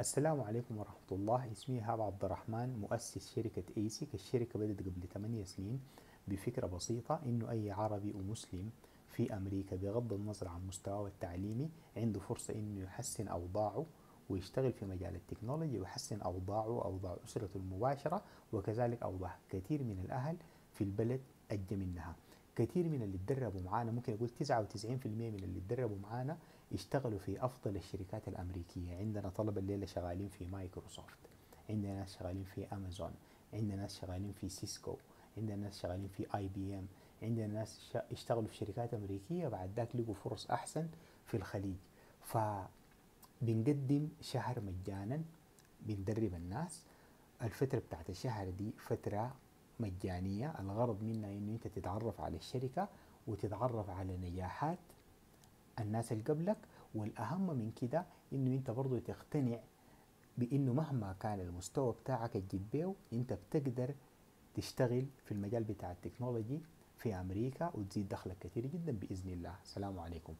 السلام عليكم ورحمة الله. اسمي هاب عبد الرحمن مؤسس شركة ايسيك الشركة بدأت قبل 8 سنين بفكرة بسيطة إنه أي عربي ومسلم في أمريكا بغض النظر عن مستواه التعليمي عنده فرصة إنه يحسن أوضاعه ويشتغل في مجال التكنولوجيا ويحسن أوضاعه وأوضاع أسرته المباشرة وكذلك أوضاع كثير من الأهل في البلد اجى منها. كثير من اللي تدربوا معانا ممكن أقول 99% من اللي تدربوا معانا اشتغلوا في أفضل الشركات الأمريكية. عندنا طلبة الليلة شغالين في مايكروسوفت عندنا ناس شغالين في أمازون عندنا ناس شغالين في سيسكو عندنا ناس شغالين في آي بي إم عندنا ناس اشتغلوا في شركات أمريكية بعد ذاك لقوا فرص أحسن في الخليج. فبنقدم شهر مجانا بندرب الناس. الفترة بتاعت الشهر دي فترة مجانية. الغرض منها إنه أنت تتعرف على الشركة وتتعرف على نجاحات الناس اللي قبلك والأهم من كده إنه أنت برضو تقتنع بإنه مهما كان المستوى بتاعك بيه أنت بتقدر تشتغل في المجال بتاع التكنولوجي في أمريكا وتزيد دخلك كثير جدا بإذن الله. السلام عليكم.